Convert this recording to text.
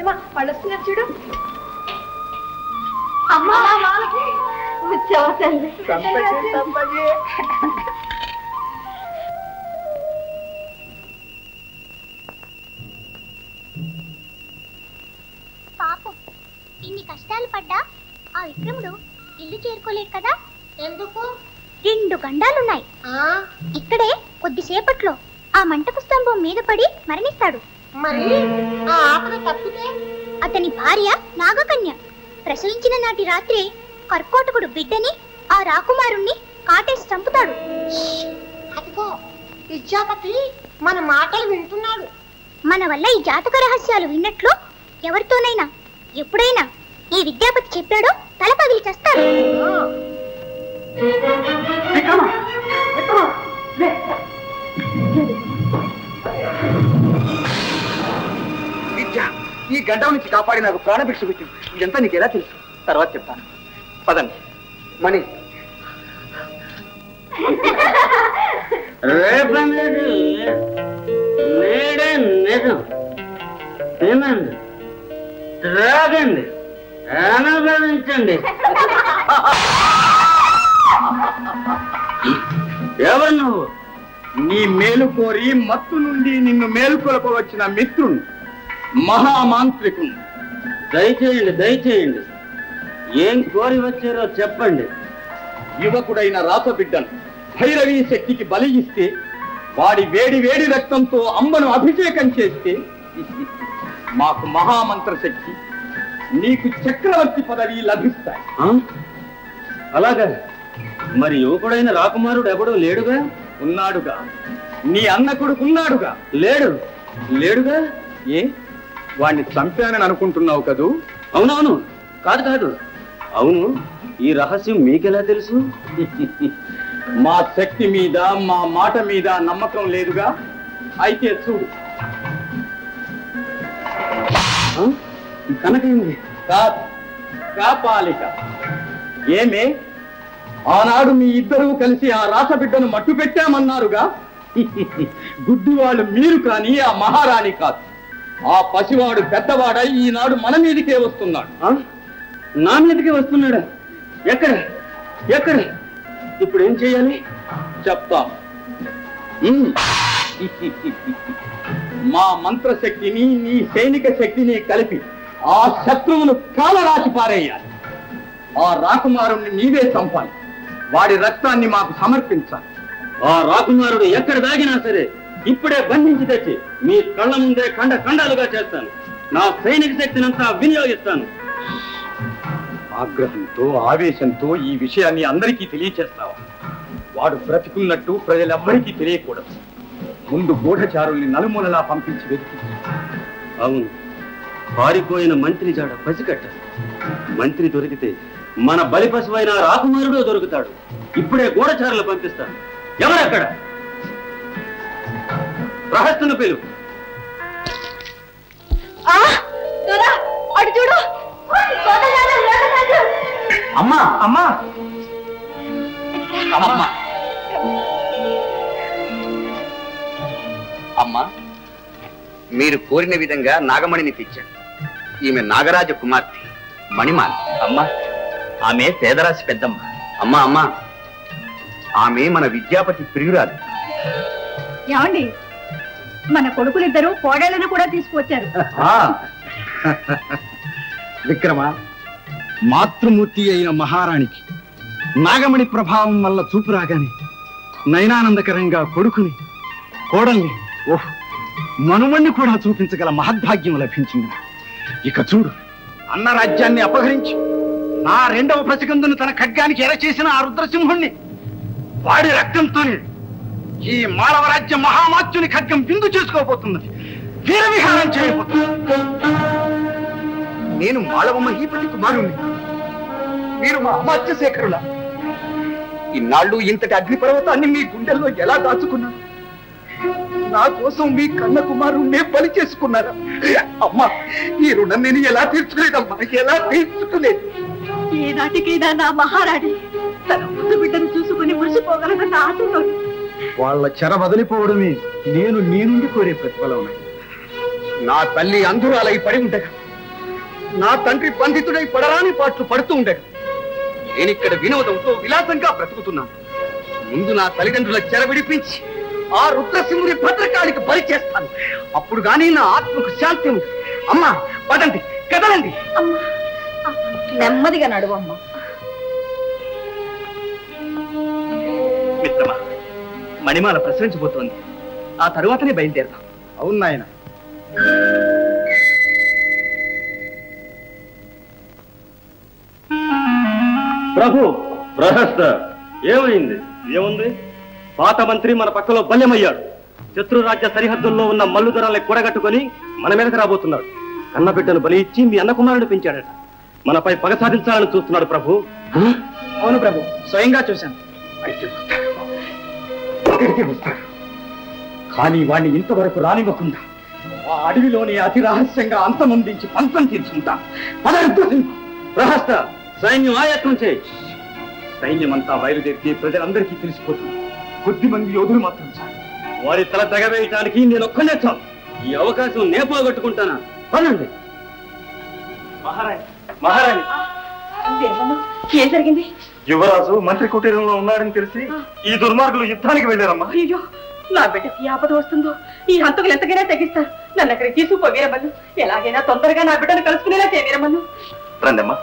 సత్యమా వాళ్ళు వస్తున్నారు చూడు. అమ్మా! వాళ్ళకి వచ్చావా తల్లి పాపం ఇన్ని కష్టాలు పడ్డా ఆ విక్రముడు ఇల్లు చేరుకోలేడు కదా? ఎందుకు? రెండు గండాలున్నాయి. ఇక్కడే కొద్దిసేపట్లో ఆ మంటపు స్తంభం మీద పడి మరణిస్తాడు. మరి ఆ ఆపద తప్పితే? అతని భార్య నాగకన్య. ప్రసవించిన నాటి రాత్రి కర్కోటకుడు బిడ్డని ఆ రాకుమారుణ్ణి కాటేసి చంపుతాడు. అదిగో విద్యాపతి మన మాటలు వింటున్నాడు. మన వల్ల ఈ జాతక రహస్యాలు విన్నట్లు ఎవరితోనైనా ఎప్పుడైనా ఈ విద్యాపతి చెప్పాడో తల పగిలి చేస్తాడు. ఈ గండం నుంచి కాపాడి నాకు ప్రాణభిక్ష పెట్టింది ఇదంతా నీకు ఎలా తెలుసు? తర్వాత చెప్తాను. పదండి. మణి. రేపనేది నేడే నిజం తినండి. త్రాగండి. అనుభవించండి. ఎవరు నువ్వు? నీ మేలు కోరి మత్తు నుండి నిన్ను మేలుకొలకు వచ్చిన మిత్రుడు మహామాంత్రికుడు దయచేయండి దయచేయండి. ఏం కోరి వచ్చారో చెప్పండి. యువకుడైన రాసబిడ్డను భైరవీ శక్తికి బలి ఇస్తే వాడి వేడి వేడి రక్తంతో అమ్మను అభిషేకం చేస్తే మాకు మహామంత్ర శక్తి నీకు చక్రవర్తి పదవి లభిస్తాయి? అలాగా? మరి యువకుడైన రాకుమారుడు ఎవడో? లేడుగా? ఉన్నాడుగా. నీ అన్న కొడుకు ఉన్నాడుగా. లేడు. లేడుగా? ఏ? వాణ్ణి చంపానని అనుకుంటున్నావు కదూ? అవునవును. కాదు కాదు. అవును? ఈ రహస్యం మీకెలా తెలుసు? మా శక్తి మీద మా మాట మీద నమ్మకం లేదుగా? అయితే చూడు? కనకైంది కాదు కాపాలిక. ఏమే? ఆనాడు మీ ఇద్దరూ కలిసి ఆ రాసబిడ్డను మట్టు పెట్టామన్నారుగా గుడ్డివాళ్ళు మీరు కానీ ఆ మహారాణి కాదు. ఆ పసివాడు పెద్దవాడై ఈనాడు మన మీదికే వస్తున్నాడు. ఆ? నా మీదకి వస్తున్నాడా? ఎక్కడ? ఎక్కడ? ఇప్పుడు ఏం చేయాలి? చెప్తాం. మా మంత్రశక్తిని నీ సైనిక శక్తిని కలిపి ఆ శత్రువును కాలరాచి పారేయాలి. ఆ రాకుమారుణ్ణి నీవే చంపాలి. వాడి రక్తాన్ని మాకు సమర్పించాలి. ఆ రాకుమారుడు ఎక్కడ దాగినా సరే ఇప్పుడే బంధించి తెచ్చి మీ కళ్ళ ముందే కండ కండాలుగా చేస్తాను. నా సైనిక శక్తినంతా వినియోగిస్తాను. ఆగ్రహంతో ఆవేశంతో ఈ విషయాన్ని అందరికీ తెలియచేస్తావా? వాడు బ్రతికున్నట్టు ప్రజలెవ్వరికీ తెలియకూడదు. ముందు గూఢచారుల్ని నలుమూలలా పంపించి వెతికి. అవును. పారిపోయిన మంత్రి జాడ పసికట్ట మంత్రి దొరికితే మన బలిపశువైన రాకుమారుడు దొరుకుతాడు. ఇప్పుడే గూఢచారులు పంపిస్తాను. ఎవరక్కడ? రహస్యను అమ్మా అమ్మా. అమ్మా. అమ్మా. మీరు కోరిన విధంగా నాగమణిని తెచ్చాను ఈమె నాగరాజ కుమార్తె మణిమాల. అమ్మా ఆమె పేదరాశి పెద్దమ్మ. అమ్మా అమ్మా ఆమె మన విద్యాపతి ప్రియురాలు. ఏమండి? మన కొడుకులిద్దరూ కోడళ్ళను కూడా తీసుకువచ్చారు. విక్రమ మాతృమూర్తి అయిన మహారాణికి నాగమణి ప్రభావం వల్ల చూపు రాగానే నయనానందకరంగా కొడుకుని కోడల్ని ఓహ్ మనుమణ్ణి కూడా చూపించగల మహద్భాగ్యం లభించింది ఇక చూడు అన్న రాజ్యాన్ని అపహరించి నా రెండవ ప్రతికందును తన ఖడ్గానికి ఎర చేసిన ఆ రుద్రసింహుణ్ణి వాడి రక్తంతోనే ఈ మానవరాజ్య మహామాత్యుని ఖడ్గం విందు చేసుకోబోతున్నది. వీరవిహారం చేయబోతుంది నేను మాళవ మహీపతి కుమారుణ్ణి. మీరు మా అమాత్య శేఖరుల. ఇన్నాళ్ళు ఇంతటి అగ్నిపర్వతాన్ని మీ గుండెల్లో ఎలా దాచుకున్నారు? నా కోసం మీ కన్న కుమారుణ్ణే బలి చేసుకున్నారా? అమ్మా ఈ రుణం నేను ఎలా తీర్చుకోలేదమ్మా? ఎలా తీర్చుకోలేదు? ఏనాటికైనా నా మహారాణి తన ముద్దు బిడ్డను చూసుకుని మురిసిపోగలదన్న ఆశతో వాళ్ళ చెర వదిలిపోవడమే నేను నీ నుండి కోరే ప్రతిఫలం. నా తల్లి అంధురాలై పడి ఉండగా నా తండ్రి బంధితుడై పడరాని పాటలు పడుతూ ఉండడు నేనిక్కడ వినోదంతో విలాసంగా బ్రతుకుతున్నాను. ముందు నా తల్లిదండ్రుల చెర విడిపించి ఆ రుద్రసింహుని భద్రకాళికి బలి చేస్తాను. అప్పుడు గాని నా ఆత్మకు శాంతి ఉంది. అమ్మా పదండి కదలండి. నెమ్మదిగా నడువమ్మా మిత్రమా మణిమాల ప్రసరించబోతోంది ఆ తరువాతనే బయలుదేరదాం. అవును నాయన. ప్రభు ప్రహస్త ఏమైంది? ఏముంది? పాత మంత్రి మన పక్కలో బల్యమయ్యాడు శత్రురాజ్య సరిహద్దుల్లో ఉన్న మల్లుధరాల్ని కూడగట్టుకొని మన మీదకి రాబోతున్నాడు. కన్నబిడ్డను బలి ఇచ్చి మీ అన్న కుమారుడు పెంచాడట. మనపై పగ సాధించాలని చూస్తున్నాడు ప్రభు. అవును ప్రభు స్వయంగా చూశాను. అయితే దగ్గరికి ఇక్కడికి వస్తాడు కానీ వాణ్ణి ఇంతవరకు రానివ్వకుండా ఆ అడవిలోనే అతి రహస్యంగా అంతమొందించి పంతం తీర్చుకుంటా. ప్రహస్త సైన్యం ఆయత్నం చేయి. సైన్యమంతా బయలుదేరితే ప్రజలందరికీ తెలిసిపోతుంది. కొద్ది మంది యోధులు మాత్రం చాలు. వారి తల తెగవేయటానికి నేను ఒక్కనే చాలు. ఈ అవకాశం నే పోగొట్టుకుంటానా పదండి. మహారాణి. మహారాణి. ఏం జరిగింది? యువరాజు మంత్రి కుటీరంలో ఉన్నాడని తెలిసి ఈ దుర్మార్గులు యుద్ధానికి వెళ్ళారమ్మా. అయ్యో నా బిడ్డకి ఆపద వస్తుందో? ఈ హంతకులు ఎంతకైనా తెగిస్తారు. నన్ను అక్కడికి తీసుకుపో వీరమల్లు. ఎలాగైనా తొందరగా నా బిడ్డను కలుసుకునేలా చేయ వీరమల్లు. రండమ్మా